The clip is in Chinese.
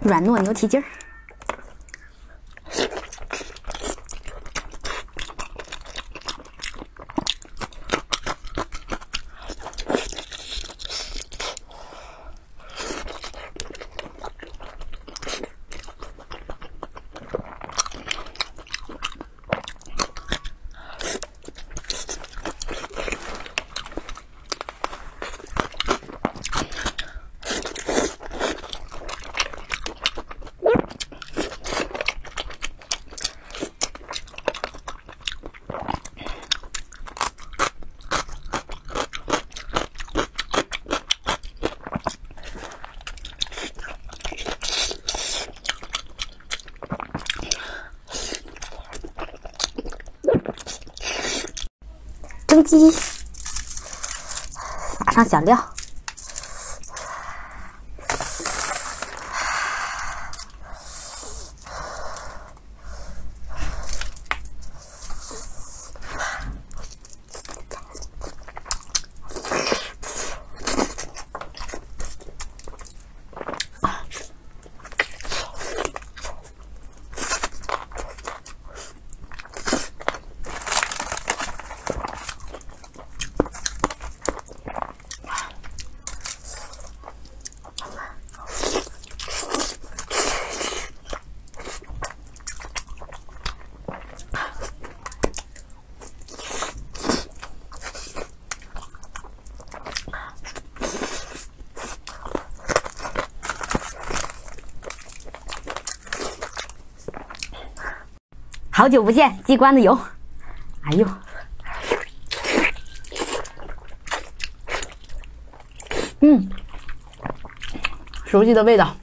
软糯牛蹄筋儿。鸡，撒上小料。好久不见，鸡冠子油，哎呦，嗯，熟悉的味道。